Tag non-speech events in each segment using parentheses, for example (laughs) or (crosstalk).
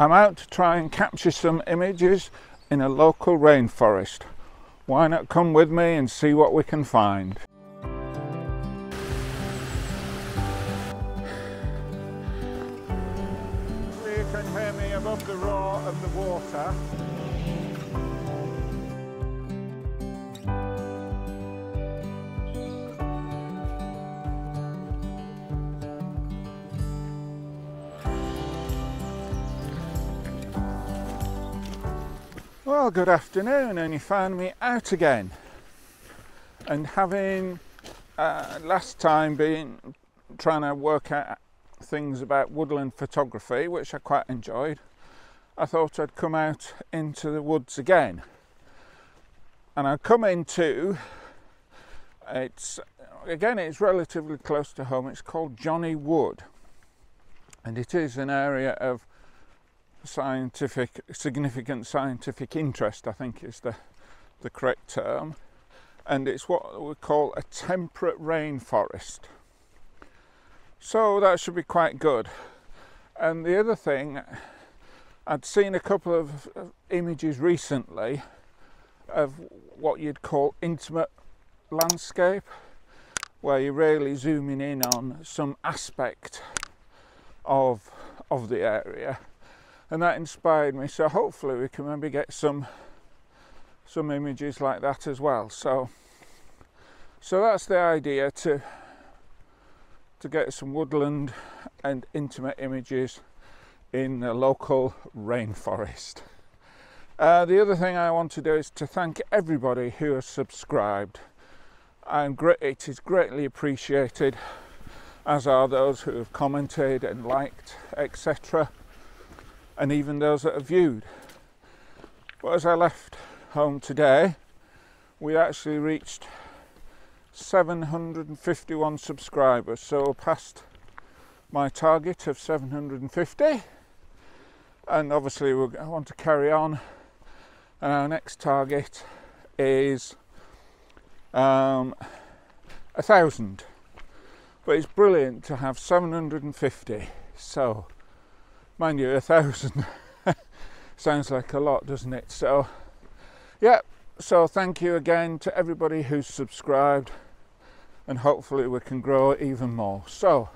I'm out to try and capture some images in a local rainforest. Why not come with me and see what we can find? You can hear me above the roar of the water. Well, good afternoon, and you found me out again. And having uh, last time been trying to work out things about woodland photography, which I quite enjoyed, I thought I'd come out into the woods again. And I come into it's again, it's relatively close to home. It's called Johnny Wood, and it is an area of scientific, significant scientific interest, I think is the, the correct term. And it's what we call a temperate rainforest. So that should be quite good. And the other thing, I'd seen a couple of images recently of what you'd call intimate landscape, where you're really zooming in on some aspect of of the area and that inspired me. So hopefully we can maybe get some some images like that as well. So so that's the idea to to get some woodland and intimate images in the local rainforest. Uh, the other thing I want to do is to thank everybody who has subscribed. I'm great it is greatly appreciated as are those who have commented and liked etc and even those that are viewed. But as I left home today, we actually reached 751 subscribers, so past my target of 750. And obviously, we want to carry on. And our next target is um, a thousand. But it's brilliant to have 750. So mind you, a thousand (laughs) sounds like a lot, doesn't it? So, yeah, so thank you again to everybody who's subscribed, and hopefully, we can grow even more. So,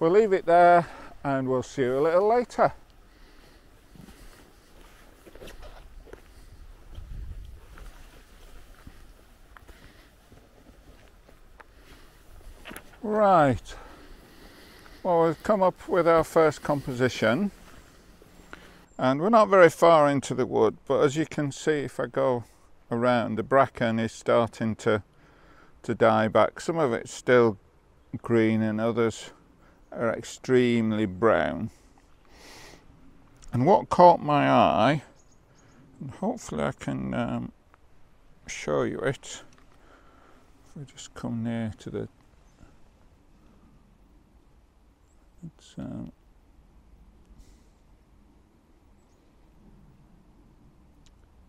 we'll leave it there and we'll see you a little later. Right. Well, we've come up with our first composition and we're not very far into the wood, but as you can see, if I go around, the bracken is starting to, to die back. Some of it's still green and others are extremely brown. And what caught my eye, and hopefully I can um, show you it, if we just come near to the It's, um,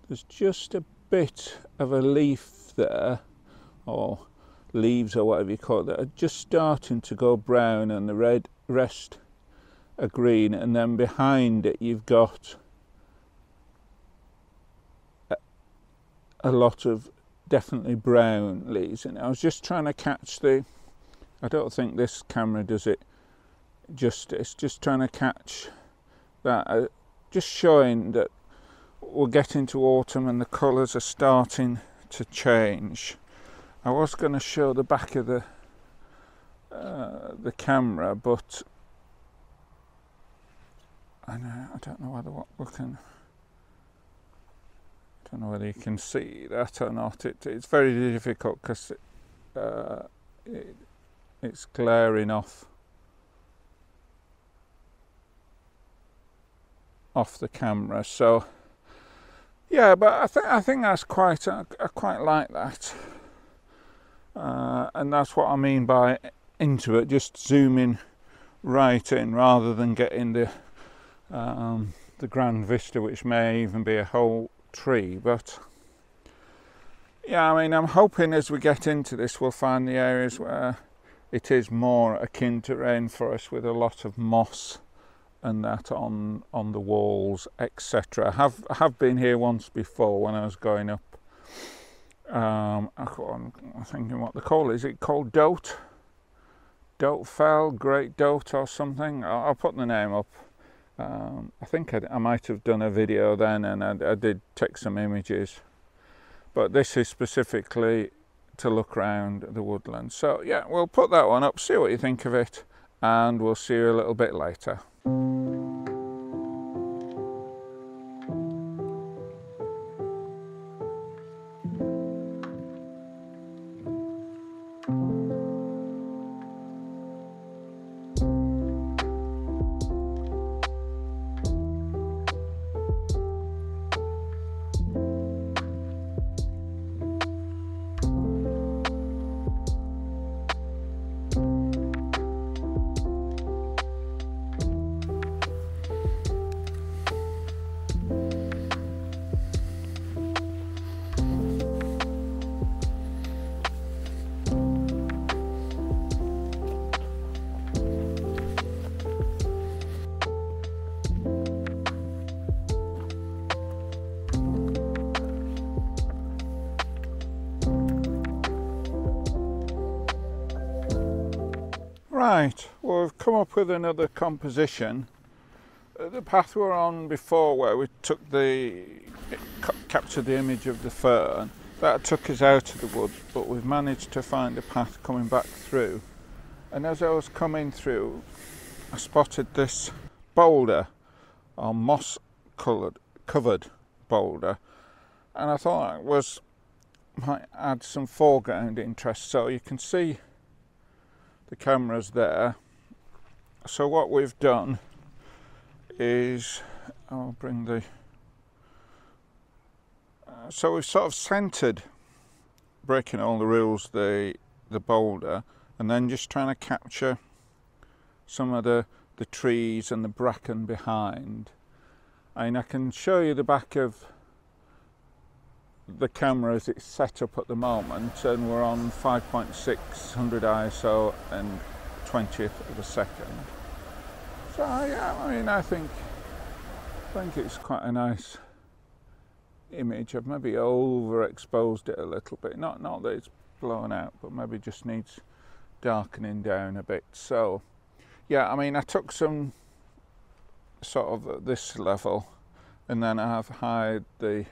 there's just a bit of a leaf there, or leaves or whatever you call it, that are just starting to go brown and the red rest are green and then behind it you've got a, a lot of definitely brown leaves and I was just trying to catch the I don't think this camera does it justice, just trying to catch that, uh, just showing that we're getting to autumn and the colours are starting to change. I was going to show the back of the uh, the camera, but I know I don't know whether what we can. I don't know whether you can see that or not. It, it's very difficult because it, uh, it, it's glaring off off the camera. So yeah, but I think I think that's quite I, I quite like that, uh, and that's what I mean by into it. Just zooming right in rather than getting the um, the grand vista, which may even be a whole tree. But yeah, I mean, I'm hoping as we get into this, we'll find the areas where it is more akin to rainforest with a lot of moss and that on on the walls, etc. Have have been here once before when I was going up. Um, I'm thinking what the call is. it called Doat? Doat Fell, Great Doat, or something. I'll, I'll put the name up. Um, I think I'd, i might have done a video then, and I, I did take some images. But this is specifically to look around the woodland. So yeah, we'll put that one up, see what you think of it, and we'll see you a little bit later. Thank you. Right, well we've come up with another composition. Uh, the path we were on before where we took the, captured the image of the fern, that took us out of the woods, but we've managed to find a path coming back through. And as I was coming through, I spotted this boulder, or moss coloured, covered boulder, and I thought it was might add some foreground interest. So you can see the cameras there. So what we've done is, I'll bring the, uh, so we've sort of centered, breaking all the rules, the, the boulder, and then just trying to capture some of the, the trees and the bracken behind. And I can show you the back of the camera as it's set up at the moment and we're on 5.600 ISO and 20th of a second. So yeah, I mean I think I think it's quite a nice image. I've maybe overexposed it a little bit. Not not that it's blown out, but maybe just needs darkening down a bit. So yeah, I mean I took some sort of at this level and then I have hide the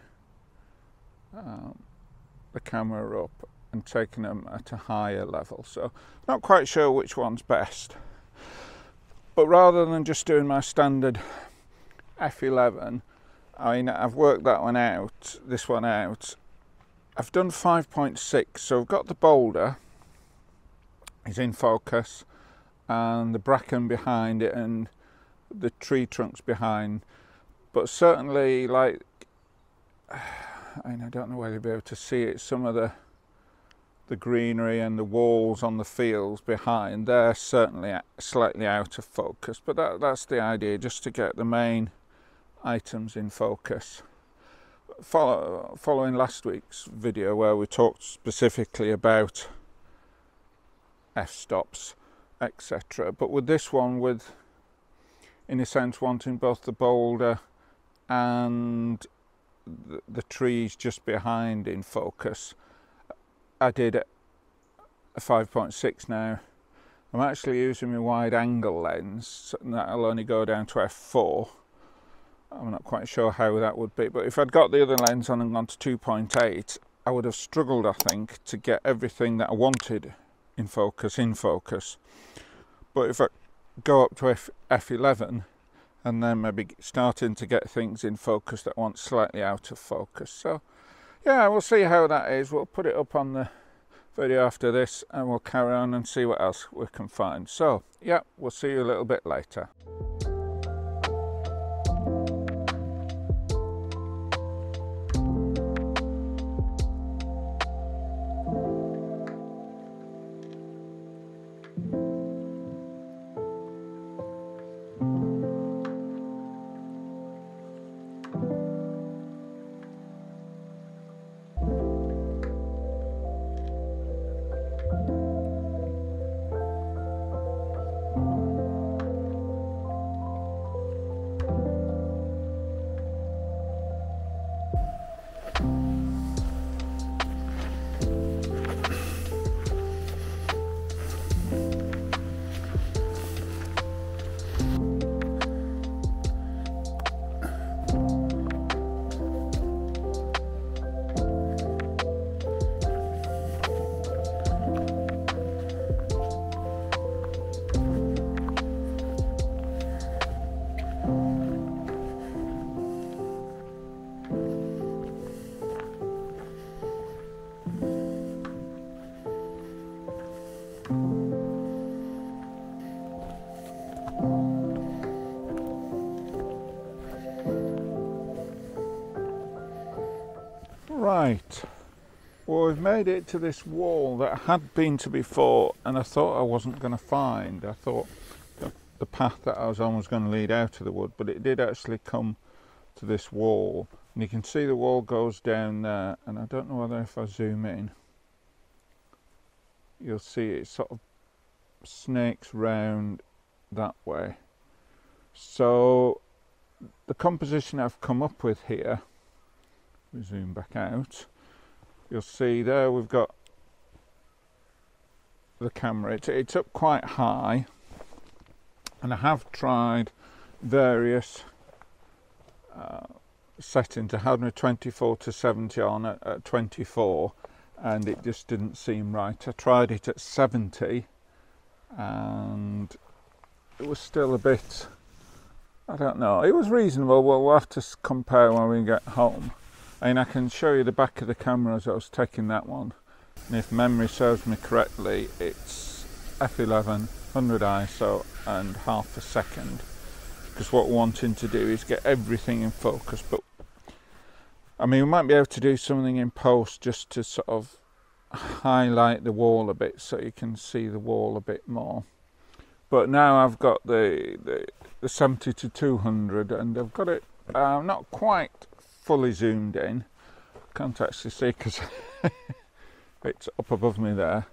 um, the camera up and taking them at a higher level. So not quite sure which one's best. But rather than just doing my standard f11, I mean, I've worked that one out, this one out. I've done 5.6, so I've got the boulder is in focus and the bracken behind it and the tree trunks behind. But certainly like and I don't know whether you'll be able to see it, some of the the greenery and the walls on the fields behind, they're certainly slightly out of focus, but that, that's the idea, just to get the main items in focus. Follow, following last week's video where we talked specifically about f-stops, etc. But with this one, with in a sense wanting both the boulder and the, trees just behind in focus. I did a 5.6 now. I'm actually using my wide angle lens and that'll only go down to f4. I'm not quite sure how that would be, but if I'd got the other lens on and gone to 2.8, I would have struggled, I think, to get everything that I wanted in focus in focus. But if I go up to F, F11, and then maybe starting to get things in focus that want slightly out of focus. So yeah, we'll see how that is. We'll put it up on the video after this and we'll carry on and see what else we can find. So yeah, we'll see you a little bit later. Right, well, we've made it to this wall that I had been to before, and I thought I wasn't going to find. I thought the, the path that I was on was going to lead out of the wood, but it did actually come to this wall, and you can see the wall goes down there. And I don't know whether if I zoom in, you'll see it sort of snakes round that way. So the composition I've come up with here, we zoom back out you'll see there we've got the camera. It's, it's up quite high and I have tried various uh, settings. I had my 24 to 70 on at, at 24 and it just didn't seem right. I tried it at 70 and it was still a bit, I don't know, it was reasonable. Well, we'll have to compare when we get home and I can show you the back of the camera as I was taking that one. And if memory serves me correctly it's f11 100 ISO and half a second. Because what we're wanting to do is get everything in focus but I mean we might be able to do something in post just to sort of highlight the wall a bit so you can see the wall a bit more. But now I've got the the, the 70 to 200 and I've got it uh, not quite fully zoomed in. Can't actually see because (laughs) it's up above me there.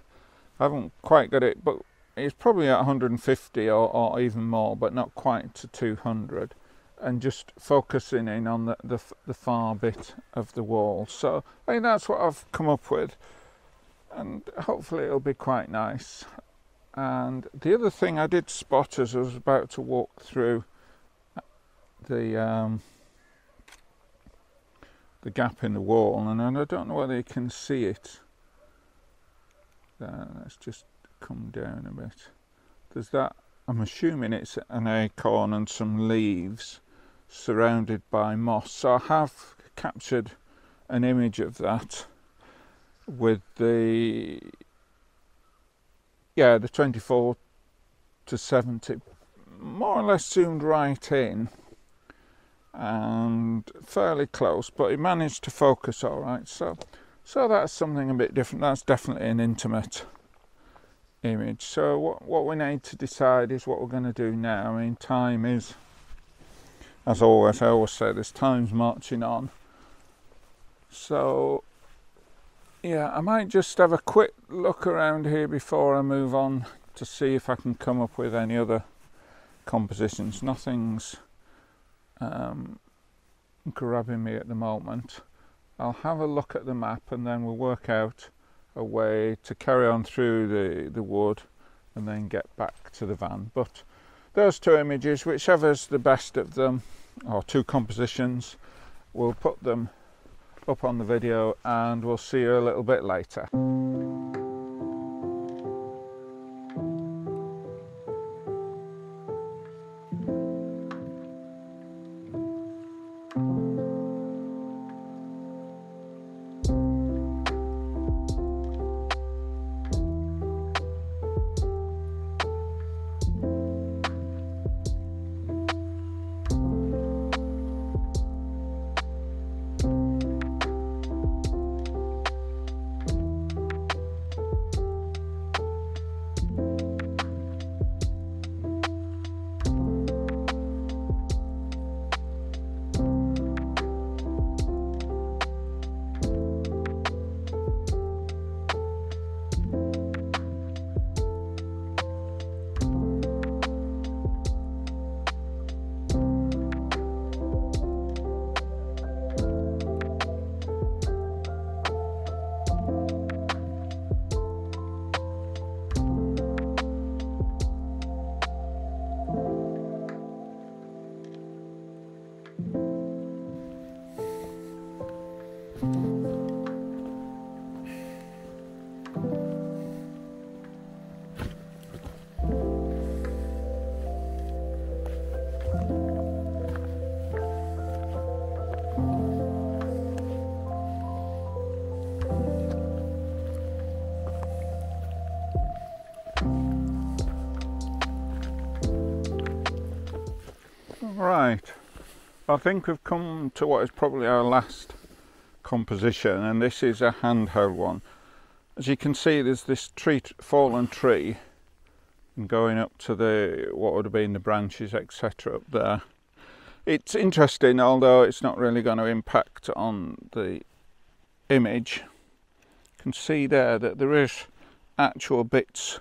I haven't quite got it, but it's probably at 150 or, or even more, but not quite to 200. And just focusing in on the, the, the far bit of the wall. So I think that's what I've come up with, and hopefully it'll be quite nice. And the other thing I did spot as I was about to walk through the um, the gap in the wall and I don't know whether you can see it. Uh, let's just come down a bit. There's that I'm assuming it's an acorn and some leaves surrounded by moss. So I have captured an image of that with the yeah the 24 to 70 more or less zoomed right in and fairly close, but he managed to focus all right. So, so that's something a bit different. That's definitely an intimate image. So what what we need to decide is what we're going to do now. I mean, time is, as always, I always say this time's marching on. So, yeah, I might just have a quick look around here before I move on to see if I can come up with any other compositions. Nothing's um, grabbing me at the moment. I'll have a look at the map and then we'll work out a way to carry on through the, the wood and then get back to the van. But those two images, whichever's the best of them, or two compositions, we'll put them up on the video and we'll see you a little bit later. Right, I think we've come to what is probably our last composition and this is a handheld one. As you can see there's this tree fallen tree and going up to the what would have been the branches etc up there. It's interesting although it's not really going to impact on the image. You can see there that there is actual bits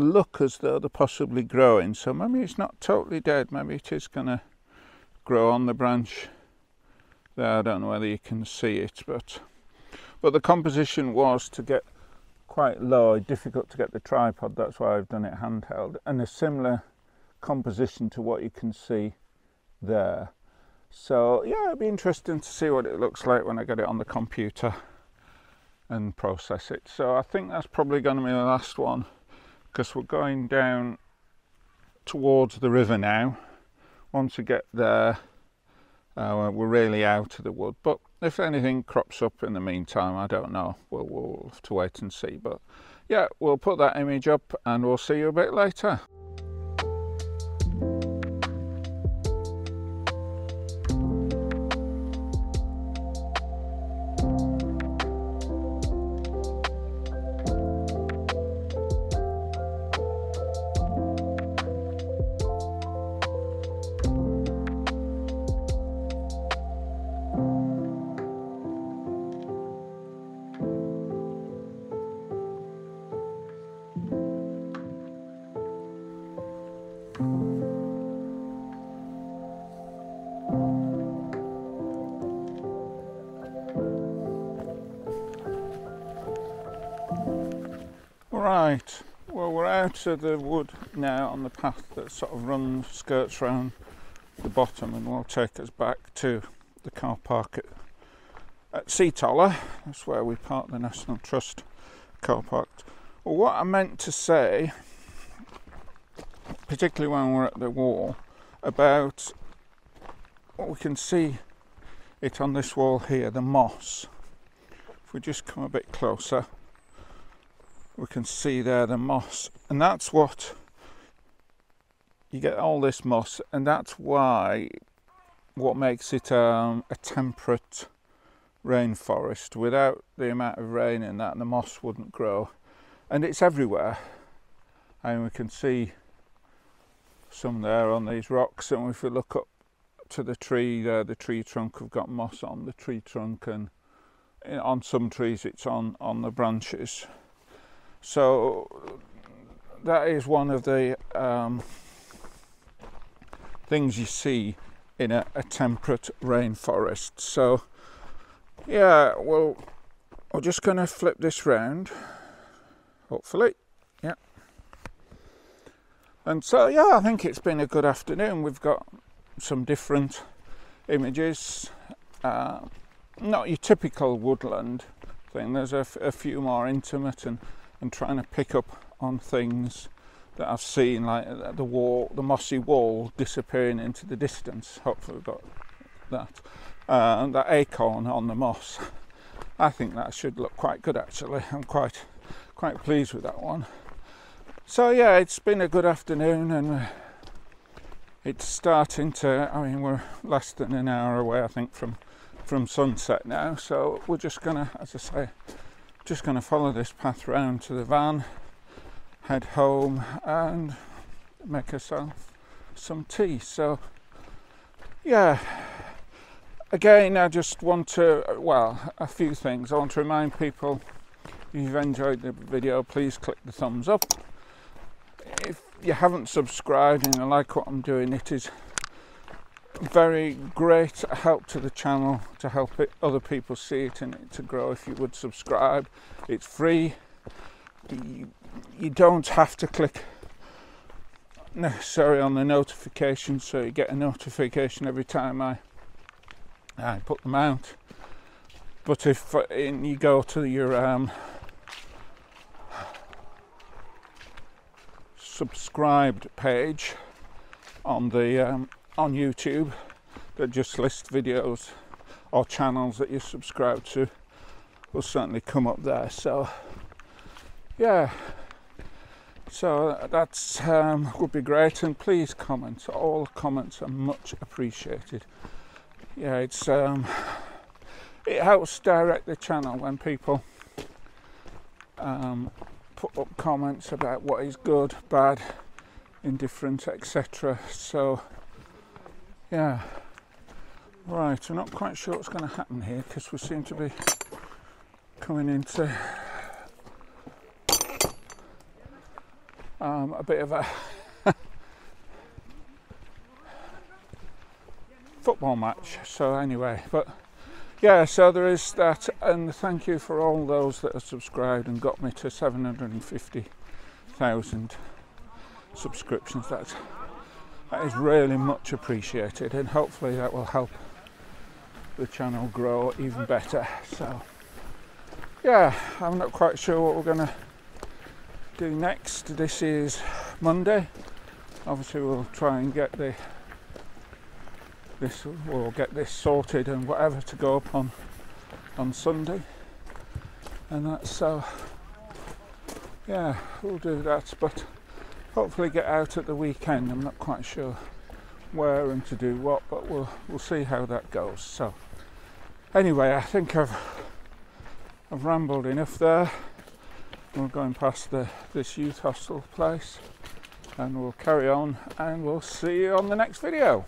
look as though they're possibly growing. So maybe it's not totally dead. Maybe it is going to grow on the branch there. I don't know whether you can see it but but the composition was to get quite low, difficult to get the tripod, that's why I've done it handheld, and a similar composition to what you can see there. So yeah, it'd be interesting to see what it looks like when I get it on the computer and process it. So I think that's probably going to be the last one because we're going down towards the river now. Once we get there, uh, we're really out of the wood. But if anything crops up in the meantime, I don't know. We'll, we'll have to wait and see. But yeah, we'll put that image up and we'll see you a bit later. Right, well we're out of the wood now on the path that sort of runs, skirts round the bottom and will take us back to the car park at, at Seatoller. That's where we park the National Trust car park. Well, what I meant to say, particularly when we're at the wall, about what we can see it on this wall here, the moss. If we just come a bit closer, we can see there the moss. And that's what you get all this moss and that's why what makes it um, a temperate rainforest. Without the amount of rain in that the moss wouldn't grow. And it's everywhere. And we can see some there on these rocks and if we look up to the tree there the tree trunk have got moss on the tree trunk and eh, on some trees it's on on the branches so that is one of the um, things you see in a, a, temperate rainforest. So yeah, well, we're just going to flip this round, hopefully. Yeah. And so yeah, I think it's been a good afternoon. We've got some different images. Uh, not your typical woodland thing. There's a, few more intimate and and trying to pick up on things that I've seen, like the wall, the mossy wall disappearing into the distance. Hopefully, we've got that. Uh, and that acorn on the moss. I think that should look quite good actually. I'm quite quite pleased with that one. So yeah, it's been a good afternoon and it's starting to. I mean, we're less than an hour away, I think, from from sunset now. So we're just gonna, as I say, just going to follow this path round to the van, head home, and make herself some tea. So, yeah, again, I just want to, well, a few things. I want to remind people if you've enjoyed the video, please click the thumbs up. If you haven't subscribed and you like what I'm doing, it is very great help to the channel to help it, other people see it and it to grow. If you would subscribe it's free. You, you don't have to click necessarily on the notification so you get a notification every time I I put them out. But if uh, you go to your um, subscribed page on the um, on YouTube that just list videos or channels that you subscribe to will certainly come up there. So, yeah, so that's um, would be great. And please comment. All comments are much appreciated. Yeah, it's um, it helps direct the channel when people um, put up comments about what is good, bad, indifferent, etc. So, yeah. Right, I'm not quite sure what's going to happen here because we seem to be coming into um, a bit of a (laughs) football match. So, anyway, but yeah, so there is that, and thank you for all those that have subscribed and got me to 750,000 subscriptions. That's that is really much appreciated, and hopefully that will help the channel grow even better. So, yeah, I'm not quite sure what we're to do next. This is Monday. Obviously, we'll try and get the this we'll get this sorted and whatever to go up on on Sunday and that's so yeah we'll do that but hopefully get out at the weekend I'm not quite sure where and to do what but we'll we'll see how that goes so. Anyway I think I've I've rambled enough there. We're going past the this youth hostel place and we'll carry on and we'll see you on the next video